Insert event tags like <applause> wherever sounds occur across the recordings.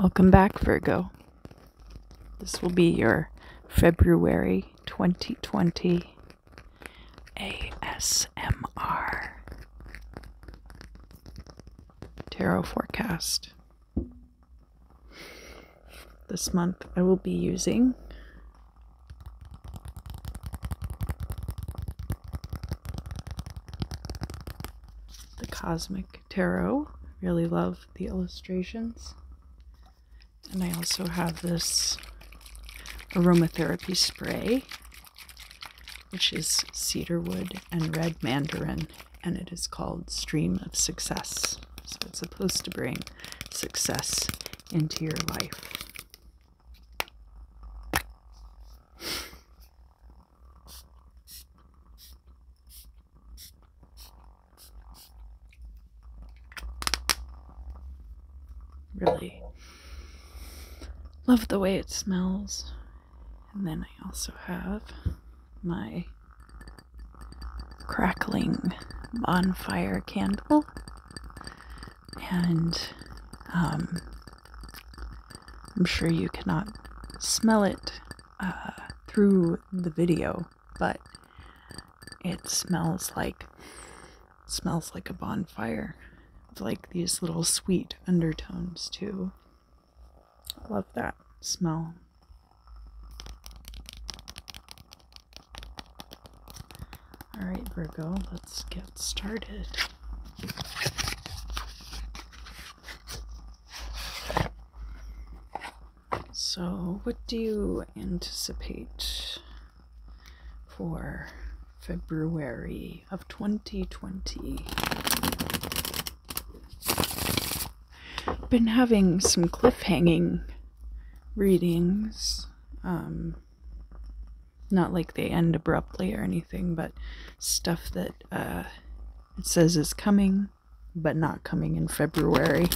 Welcome back, Virgo. This will be your February 2020 ASMR tarot forecast. This month I will be using the Cosmic Tarot. Really love the illustrations. And I also have this aromatherapy spray, which is cedarwood and red mandarin, and it is called Stream of Success. So it's supposed to bring success into your life. Really love the way it smells. And then I also have my crackling bonfire candle. And um, I'm sure you cannot smell it uh, through the video, but it smells like smells like a bonfire with like these little sweet undertones too. I love that smell. All right, Virgo, let's get started. So, what do you anticipate for February of 2020? Been having some cliffhanging readings. Um, not like they end abruptly or anything, but stuff that uh, it says is coming, but not coming in February.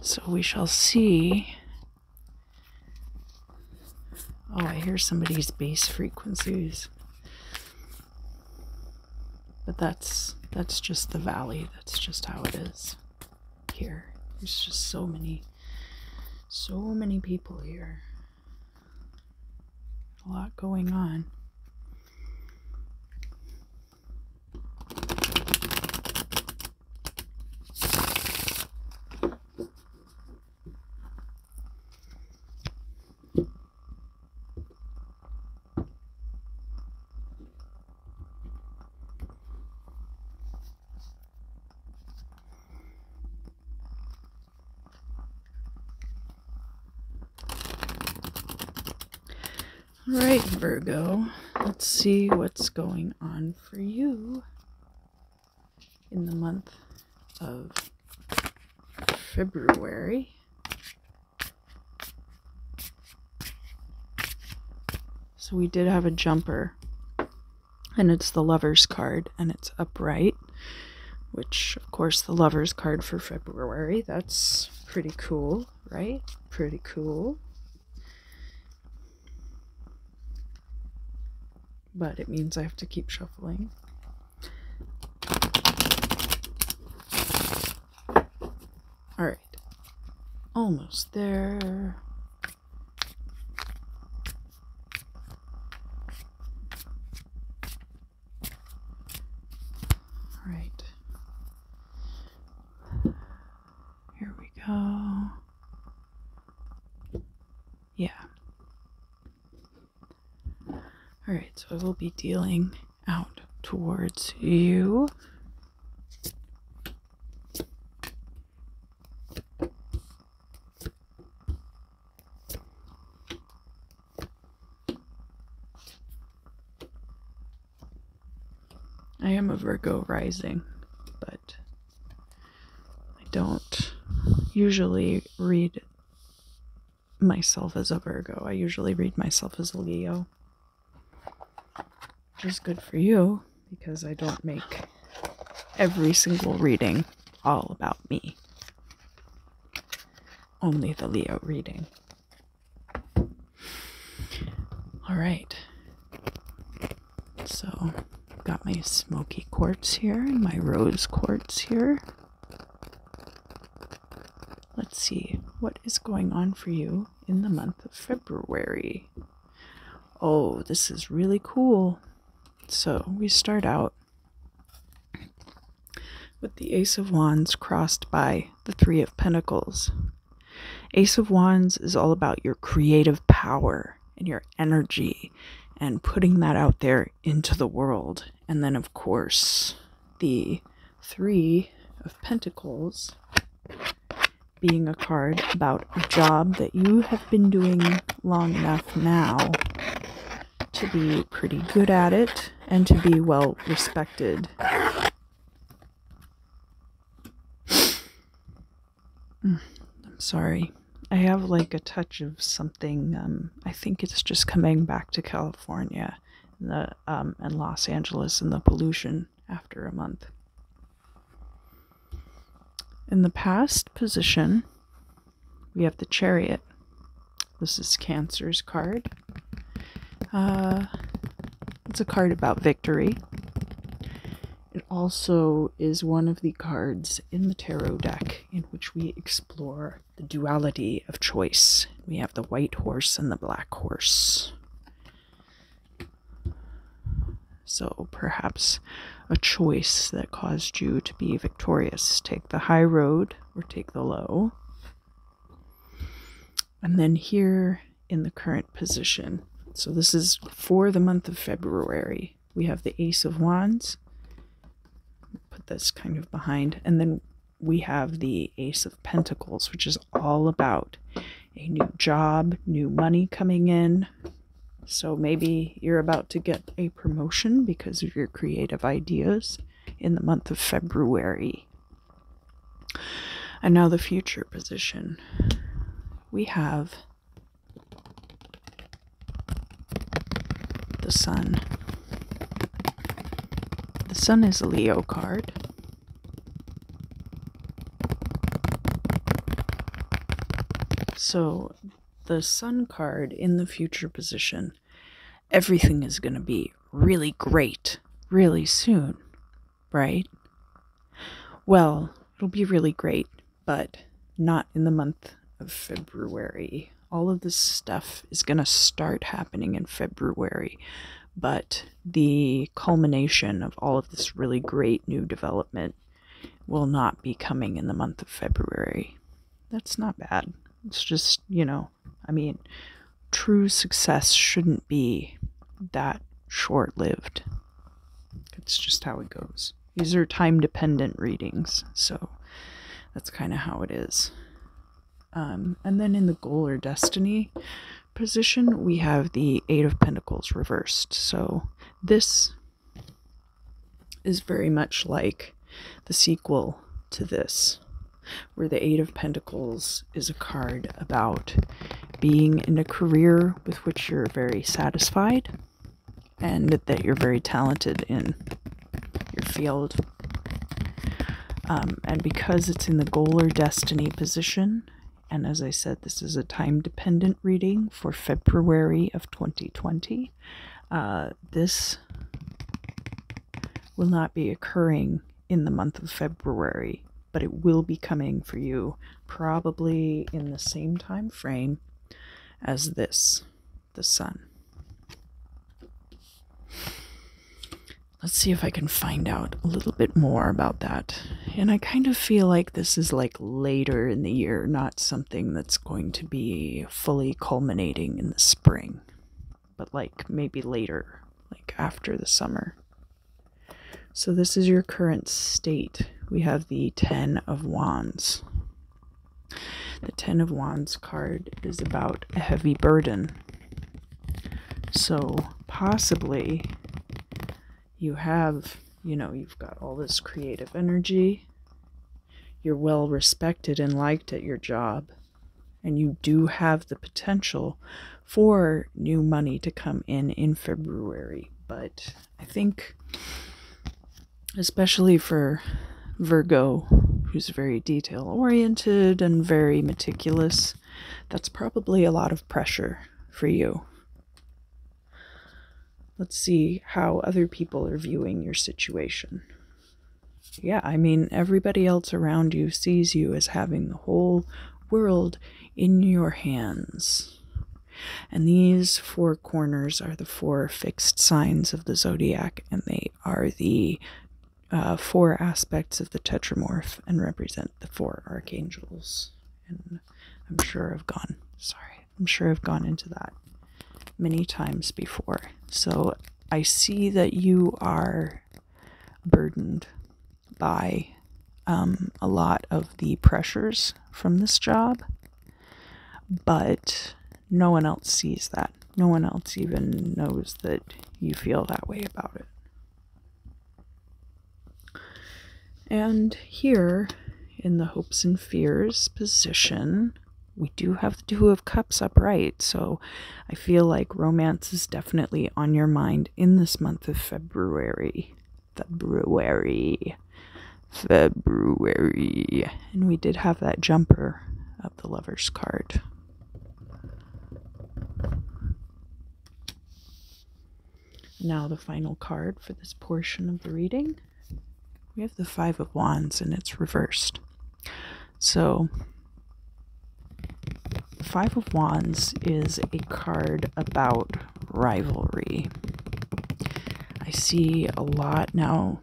So we shall see. Oh, I hear somebody's bass frequencies. But that's that's just the valley. That's just how it is here. There's just so many so many people here. A lot going on. All right, Virgo, let's see what's going on for you in the month of February. So we did have a jumper, and it's the Lover's card, and it's upright, which, of course, the Lover's card for February. That's pretty cool, right? Pretty cool. But it means I have to keep shuffling. All right, almost there. All right, here we go. Yeah. All right, so I will be dealing out towards you. I am a Virgo rising, but I don't usually read myself as a Virgo. I usually read myself as a Leo which is good for you because I don't make every single reading all about me. Only the Leo reading. All right. So, got my smoky quartz here and my rose quartz here. let's see what is going on for you in the month of February. Oh, this is really cool. So we start out with the Ace of Wands crossed by the Three of Pentacles. Ace of Wands is all about your creative power and your energy and putting that out there into the world. And then, of course, the Three of Pentacles being a card about a job that you have been doing long enough now to be pretty good at it and to be well respected. I'm sorry. I have like a touch of something. Um, I think it's just coming back to California the, um, and Los Angeles and the pollution after a month. In the past position, we have the chariot. This is Cancer's card. Uh, it's a card about victory. It also is one of the cards in the tarot deck in which we explore the duality of choice. We have the white horse and the black horse. So perhaps a choice that caused you to be victorious. Take the high road or take the low. And then here in the current position, so this is for the month of February, we have the Ace of Wands. Put this kind of behind. And then we have the Ace of Pentacles, which is all about a new job, new money coming in, so maybe you're about to get a promotion because of your creative ideas in the month of February. And now the future position. We have sun. The sun is a Leo card. So the sun card in the future position, everything is going to be really great really soon, right? Well, it'll be really great, but not in the month of February. All of this stuff is going to start happening in February, but the culmination of all of this really great new development will not be coming in the month of February. That's not bad. It's just, you know, I mean, true success shouldn't be that short lived. It's just how it goes. These are time dependent readings, so that's kind of how it is. Um, and then in the goal or destiny position, we have the Eight of Pentacles reversed. So this is very much like the sequel to this, where the Eight of Pentacles is a card about being in a career with which you're very satisfied and that you're very talented in your field. Um, and because it's in the goal or destiny position, and as I said, this is a time dependent reading for February of 2020, uh, this will not be occurring in the month of February, but it will be coming for you probably in the same time frame as this, the sun. Let's see if I can find out a little bit more about that. And I kind of feel like this is like later in the year, not something that's going to be fully culminating in the spring, but like maybe later, like after the summer. So, this is your current state. We have the Ten of Wands. The Ten of Wands card is about a heavy burden. So, possibly, you have, you know, you've got all this creative energy. You're well respected and liked at your job. And you do have the potential for new money to come in in February. But I think, especially for Virgo, who's very detail oriented and very meticulous, that's probably a lot of pressure for you. Let's see how other people are viewing your situation. yeah, I mean, everybody else around you sees you as having the whole world in your hands. And these four corners are the four fixed signs of the zodiac, and they are the uh, four aspects of the tetramorph and represent the four archangels. And I'm sure I've gone, sorry, I'm sure I've gone into that many times before. So I see that you are burdened by um, a lot of the pressures from this job, but no one else sees that. No one else even knows that you feel that way about it. And here in the hopes and fears position, we do have the Two of Cups upright. So I feel like romance is definitely on your mind in this month of February. February. February. And we did have that jumper of the Lover's card. Now, the final card for this portion of the reading we have the Five of Wands and it's reversed. So, Five of Wands is a card about rivalry. I see a lot now.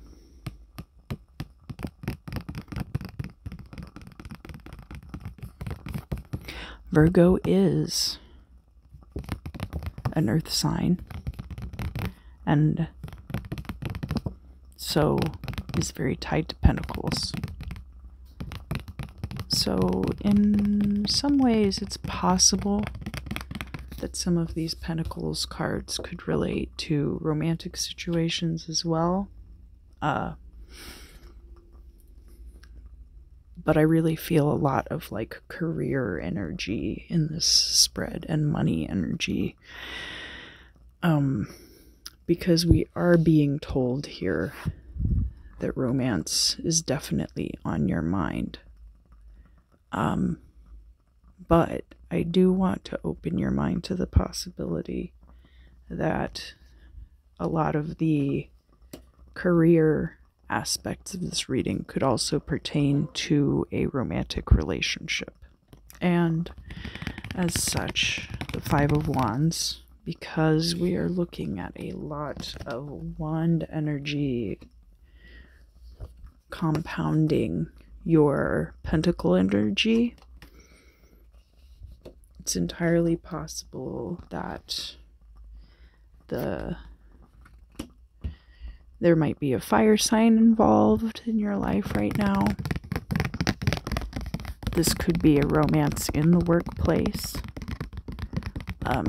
Virgo is an earth sign, and so is very tied to pentacles. So, in some ways, it's possible that some of these pentacles cards could relate to romantic situations as well. Uh, but I really feel a lot of like career energy in this spread and money energy. Um, because we are being told here that romance is definitely on your mind. Um, but I do want to open your mind to the possibility that a lot of the career aspects of this reading could also pertain to a romantic relationship. And as such, the Five of Wands, because we are looking at a lot of wand energy compounding your pentacle energy, it's entirely possible that the there might be a fire sign involved in your life right now. This could be a romance in the workplace. Um,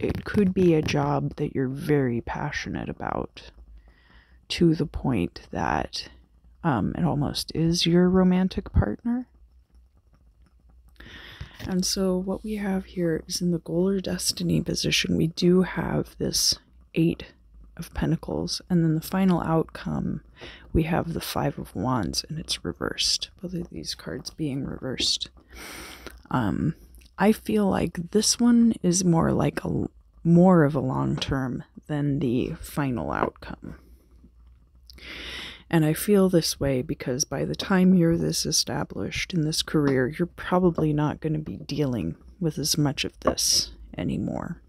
it could be a job that you're very passionate about to the point that um, it almost is your romantic partner. And so, what we have here is in the goal or destiny position, we do have this Eight of Pentacles, and then the final outcome, we have the Five of Wands, and it's reversed. Both of these cards being reversed. Um, I feel like this one is more like a more of a long term than the final outcome. And I feel this way because by the time you're this established in this career, you're probably not going to be dealing with as much of this anymore.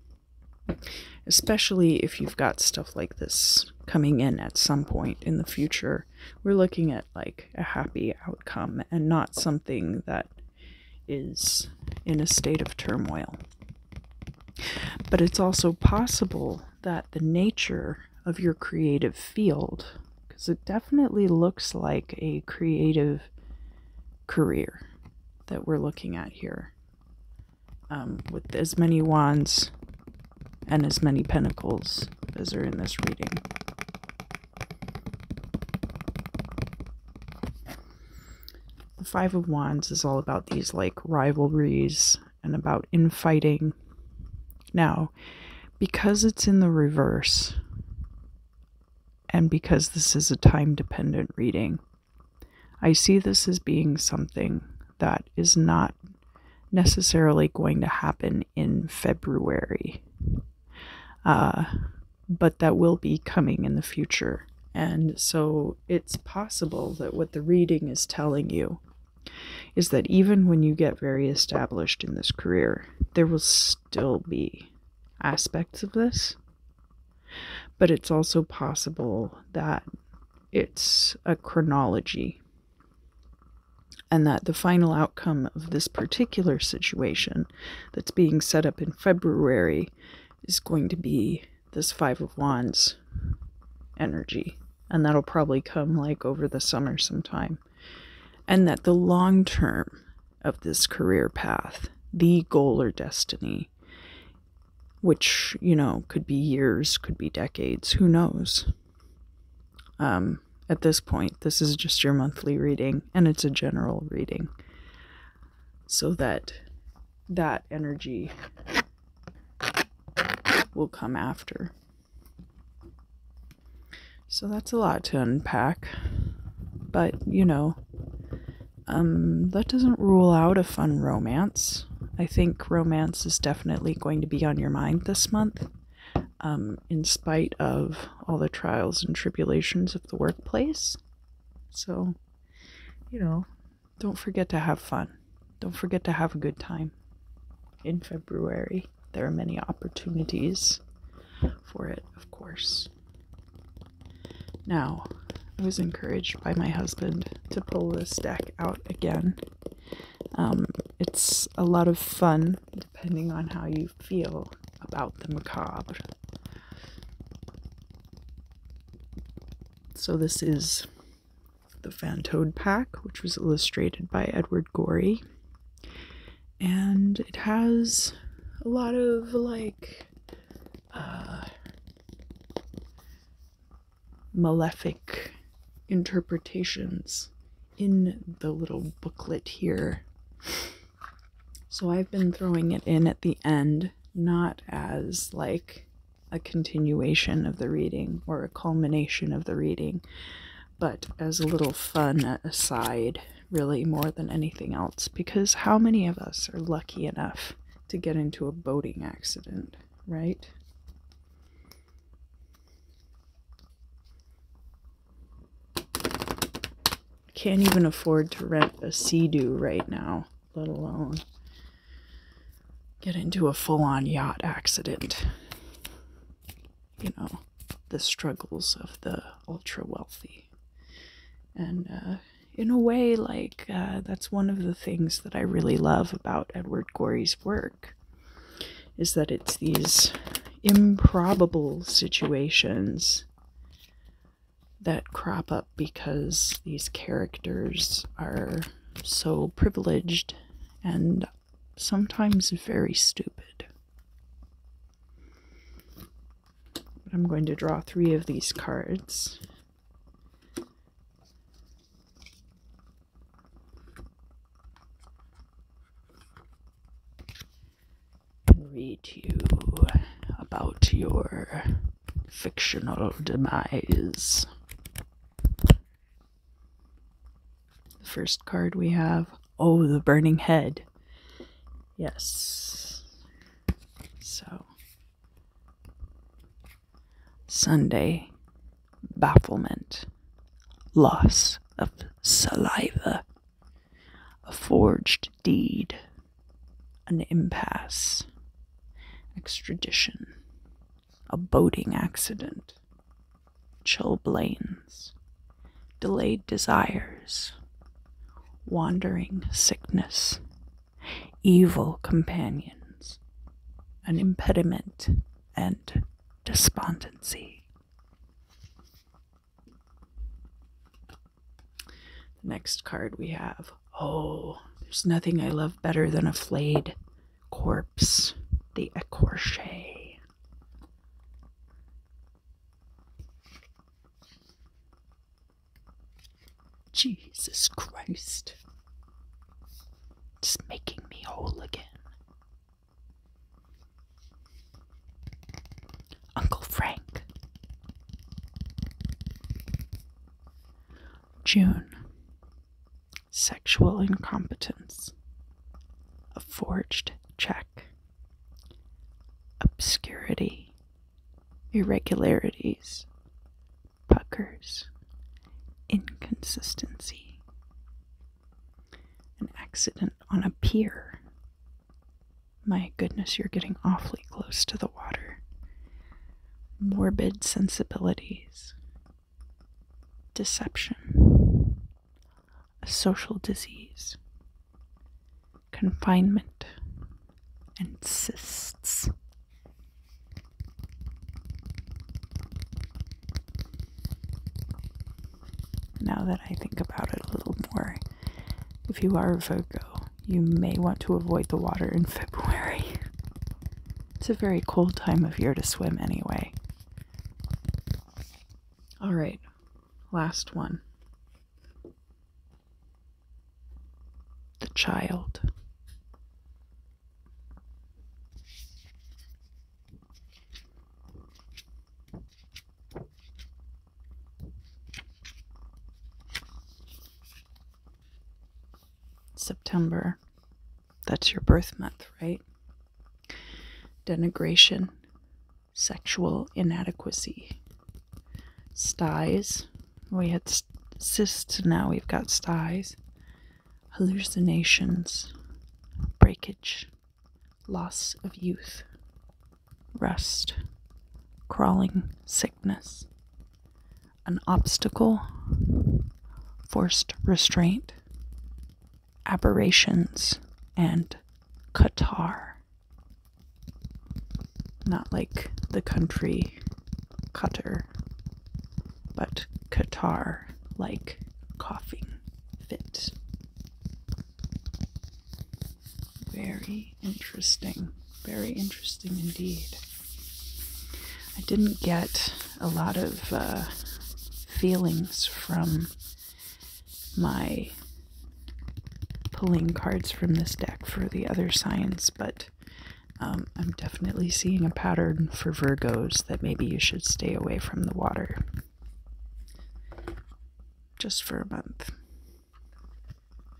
Especially if you've got stuff like this coming in at some point in the future. We're looking at like a happy outcome and not something that is in a state of turmoil. But it's also possible that the nature of your creative field because it definitely looks like a creative career that we're looking at here. Um, with as many wands and as many pentacles as are in this reading. The Five of Wands is all about these like rivalries and about infighting. Now, because it's in the reverse, and because this is a time dependent reading, I see this as being something that is not necessarily going to happen in February, uh, but that will be coming in the future. And so it's possible that what the reading is telling you is that even when you get very established in this career, there will still be aspects of this. But it's also possible that it's a chronology and that the final outcome of this particular situation that's being set up in February is going to be this Five of Wands energy. And that'll probably come like over the summer sometime. And that the long term of this career path, the goal or destiny, which, you know, could be years, could be decades, who knows? Um, at this point, this is just your monthly reading and it's a general reading. So that that energy will come after. So that's a lot to unpack. But, you know, um, that doesn't rule out a fun romance. I think romance is definitely going to be on your mind this month um, in spite of all the trials and tribulations of the workplace. So, you know, don't forget to have fun. Don't forget to have a good time. In February, there are many opportunities for it, of course. Now, I was encouraged by my husband to pull this deck out again. Um, it's a lot of fun, depending on how you feel about the macabre. So this is the Fantod pack, which was illustrated by Edward Gorey. And it has a lot of like uh, malefic interpretations in the little booklet here. So I've been throwing it in at the end, not as like a continuation of the reading or a culmination of the reading, but as a little fun aside, really, more than anything else. Because how many of us are lucky enough to get into a boating accident, right? Can't even afford to rent a Sea-Doo right now, let alone get into a full on yacht accident you know, the struggles of the ultra wealthy. And uh, in a way, like, uh, that's one of the things that I really love about Edward Gorey's work is that it's these improbable situations that crop up because these characters are so privileged and sometimes very stupid. I'm going to draw three of these cards. Read you about your fictional demise. First card we have, oh, the burning head. Yes. So Sunday, bafflement, loss of saliva, a forged deed, an impasse, extradition, a boating accident, chilblains, delayed desires, wandering sickness, evil companions, an impediment, and despondency. The next card we have oh, there's nothing I love better than a flayed corpse, the écorché. Jesus Christ. Just making me whole again. Uncle Frank. June. Sexual incompetence. A forged check. Obscurity. Irregularities. puckers, inconsistency, an accident on a pier. My goodness, you're getting awfully close to the water. Morbid sensibilities, deception, a social disease, confinement, and. Now that I think about it a little more, if you are a Virgo, you may want to avoid the water in <laughs> February. It's a very cold time of year to swim, anyway. All right, last one. The child. September. That's your birth month, right? Denigration, sexual inadequacy, styes. We had cysts, now we've got styes, hallucinations, breakage, loss of youth, rust, crawling sickness, an obstacle, forced restraint, aberrations, and catarrh. Not like the country Qatar, but catarrh, like coughing fit. Very interesting. Very interesting indeed. I didn't get a lot of uh, feelings from my pulling cards from this deck for the other signs, but um, I'm definitely seeing a pattern for Virgos that maybe you should stay away from the water just for a month.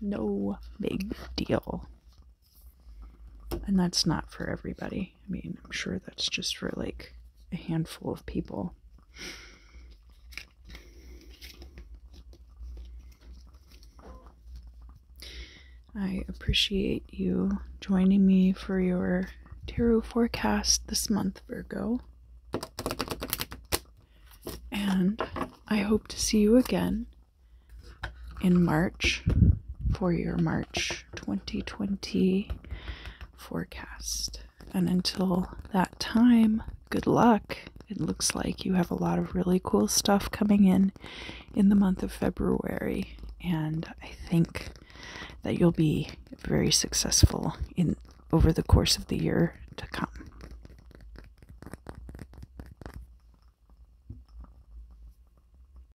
No big deal. And that's not for everybody. I mean, I'm sure that's just for like a handful of people. I appreciate you joining me for your tarot forecast this month, Virgo. And I hope to see you again in March for your March 2020 forecast. And until that time, good luck. It looks like you have a lot of really cool stuff coming in in the month of February. And I think that you'll be very successful in over the course of the year to come.